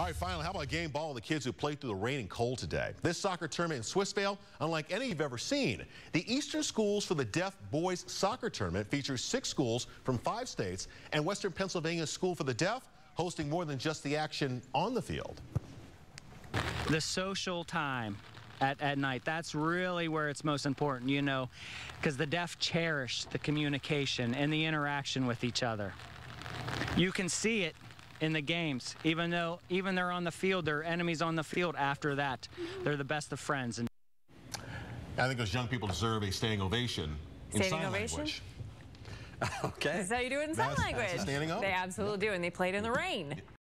All right, finally, how about game ball the kids who played through the rain and cold today? This soccer tournament in Swissvale, unlike any you've ever seen. The Eastern Schools for the Deaf Boys Soccer Tournament features six schools from five states and Western Pennsylvania School for the Deaf hosting more than just the action on the field. The social time at, at night, that's really where it's most important, you know, because the deaf cherish the communication and the interaction with each other. You can see it in the games. Even though even they're on the field, they're enemies on the field after that. They're the best of friends. And I think those young people deserve a standing ovation in Standing sign ovation? language. Okay. This is how you do it in sign That's- that's a language. standing O. They absolutely do, and they played in the rain.